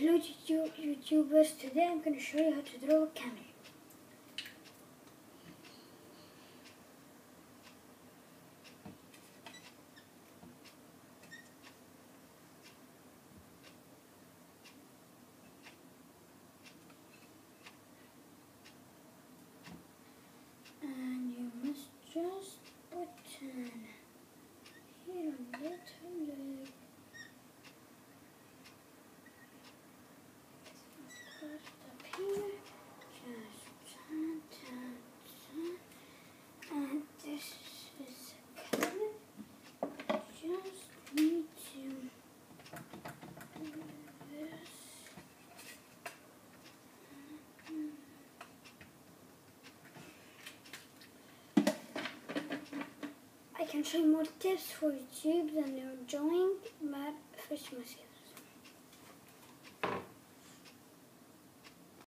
Hello YouTube, YouTubers, today I'm going to show you how to draw a camel. And you must just button here a little I can show you more tips for YouTube than you're enjoying, but first you must